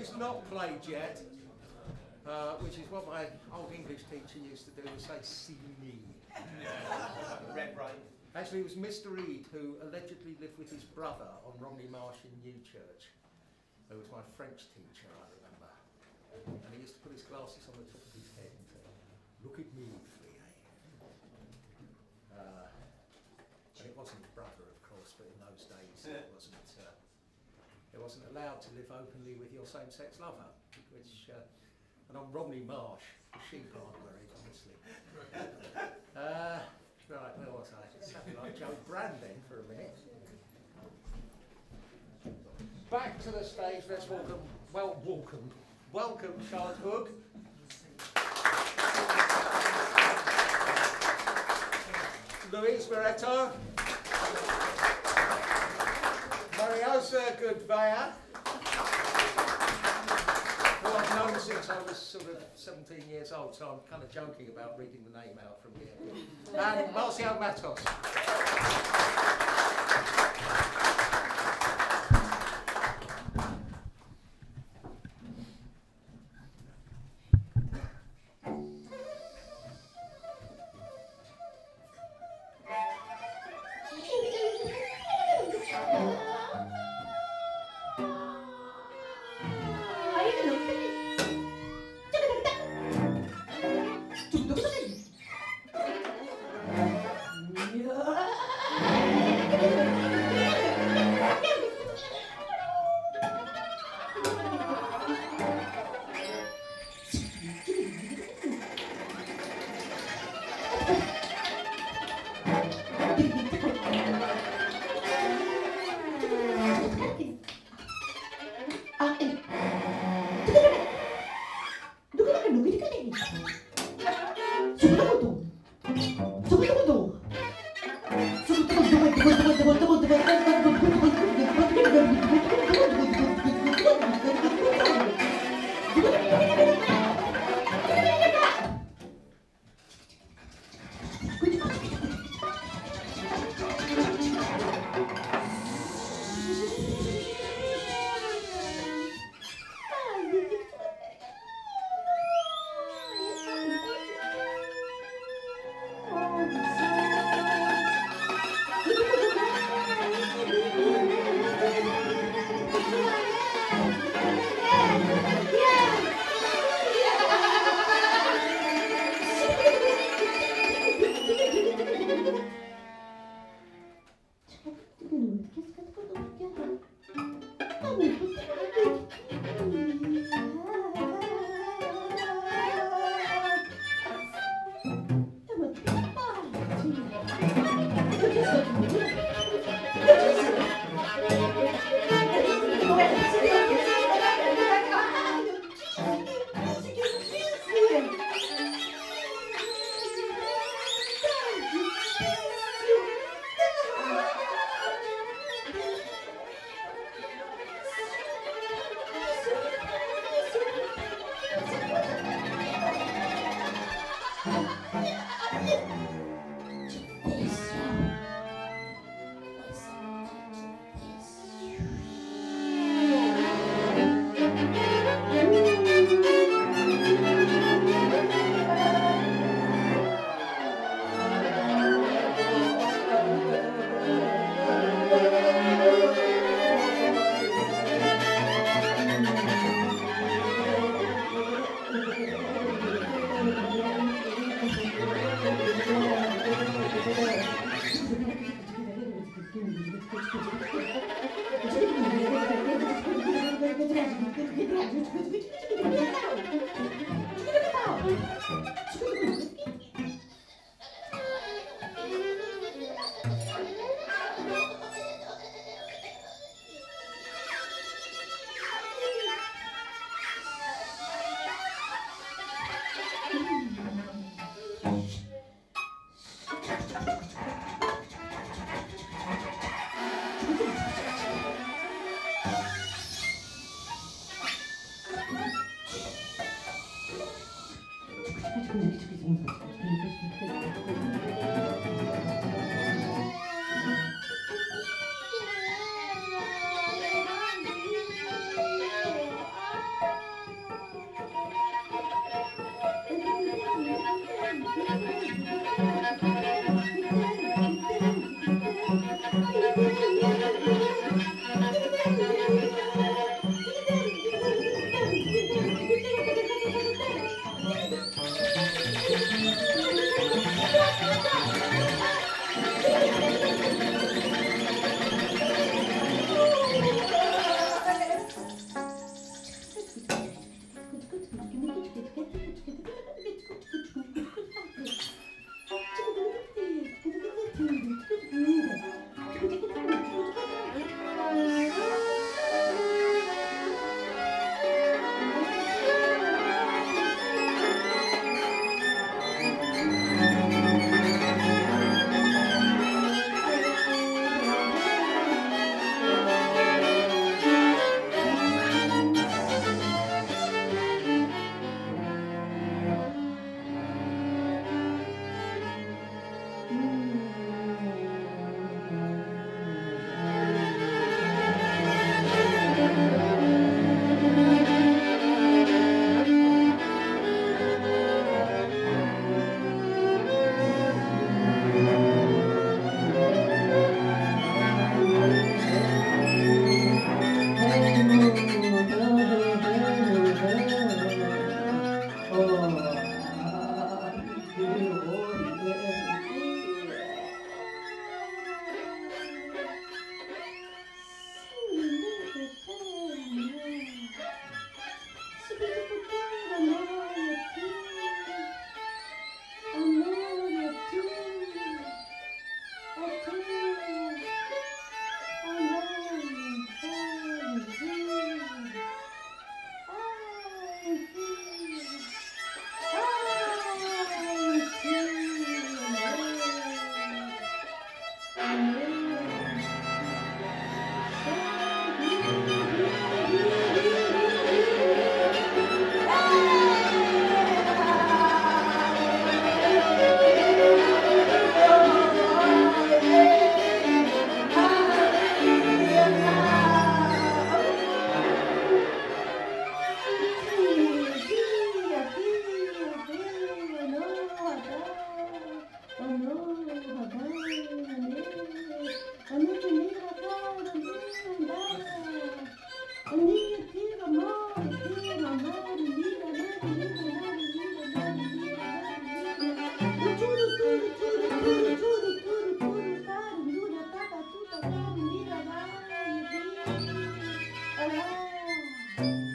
is not played yet, uh, which is what my old English teacher used to do, was say, see me. Red Brain. Actually, it was Mr. Reed who allegedly lived with his brother on Romney Marsh in Newchurch, who was my French teacher, I remember. And he used to put his glasses on the top of his head and say, look at me, Flee. Uh, and it wasn't his brother, of course, but in those days it wasn't, it wasn't allowed to live openly with your same-sex lover, which, uh, and on Romney Marsh, the sheep aren't worried, honestly. Uh, right, where was I? Something like Joe Brandon for a minute. Back to the stage, let's welcome, well, welcome, welcome Charlotte Hug. Luiz Moretto. Gouvea. Who I've known since I was sort of 17 years old, so I'm kind of joking about reading the name out from here. And Marcio Mattos. Thank you. Ai, muito, muito, muito. Ich bin nicht bitte, bitte, bitte, bitte, bitte, bitte, bitte, Thank you.